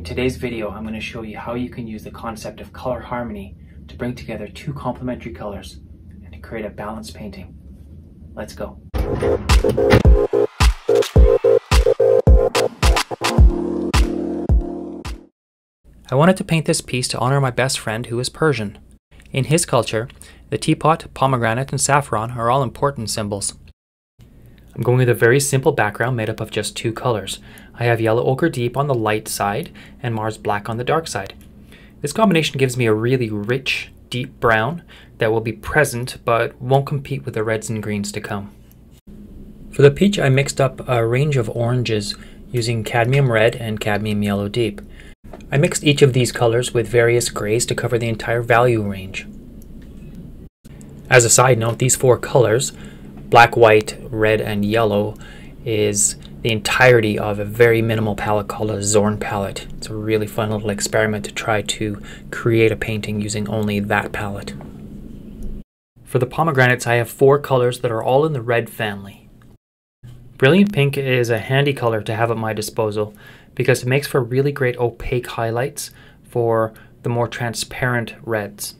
In today's video, I'm going to show you how you can use the concept of color harmony to bring together two complementary colors and to create a balanced painting. Let's go. I wanted to paint this piece to honor my best friend who is Persian. In his culture, the teapot, pomegranate, and saffron are all important symbols. I'm going with a very simple background made up of just two colors. I have yellow ochre deep on the light side and Mars black on the dark side. This combination gives me a really rich, deep brown that will be present but won't compete with the reds and greens to come. For the peach, I mixed up a range of oranges using cadmium red and cadmium yellow deep. I mixed each of these colors with various grays to cover the entire value range. As a side note, these four colors, black, white, red, and yellow, is the entirety of a very minimal palette called a Zorn palette. It's a really fun little experiment to try to create a painting using only that palette. For the pomegranates, I have four colors that are all in the red family. Brilliant Pink is a handy color to have at my disposal because it makes for really great opaque highlights for the more transparent reds.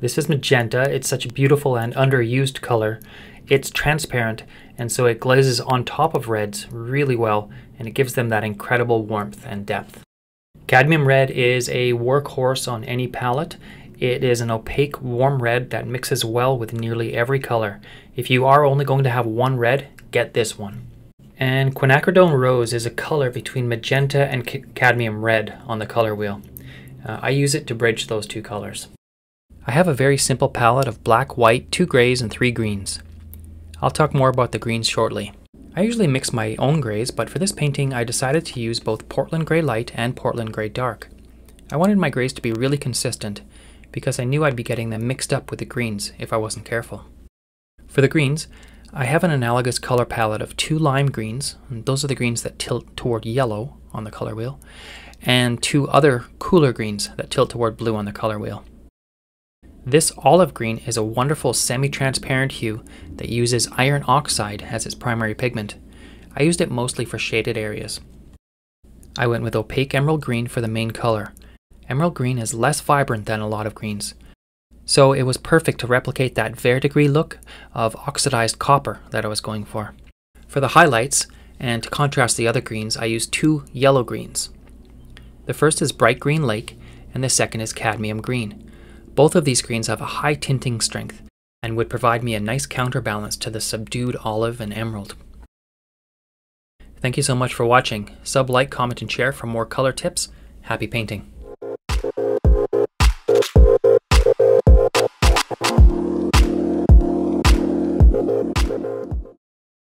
This is magenta. It's such a beautiful and underused color. It's transparent and so it glazes on top of reds really well and it gives them that incredible warmth and depth. Cadmium red is a workhorse on any palette. It is an opaque warm red that mixes well with nearly every color. If you are only going to have one red, get this one. And quinacridone rose is a color between magenta and cadmium red on the color wheel. Uh, I use it to bridge those two colors. I have a very simple palette of black, white, two grays, and three greens. I'll talk more about the greens shortly. I usually mix my own grays, but for this painting I decided to use both Portland Grey Light and Portland Grey Dark. I wanted my grays to be really consistent, because I knew I'd be getting them mixed up with the greens if I wasn't careful. For the greens, I have an analogous color palette of two lime greens, and those are the greens that tilt toward yellow on the color wheel, and two other cooler greens that tilt toward blue on the color wheel. This olive green is a wonderful semi-transparent hue that uses iron oxide as its primary pigment. I used it mostly for shaded areas. I went with opaque emerald green for the main color. Emerald green is less vibrant than a lot of greens, so it was perfect to replicate that verdigris look of oxidized copper that I was going for. For the highlights, and to contrast the other greens, I used two yellow greens. The first is bright green lake, and the second is cadmium green. Both of these greens have a high tinting strength, and would provide me a nice counterbalance to the subdued olive and emerald. Thank you so much for watching. Sub, like, comment, and share for more color tips. Happy painting!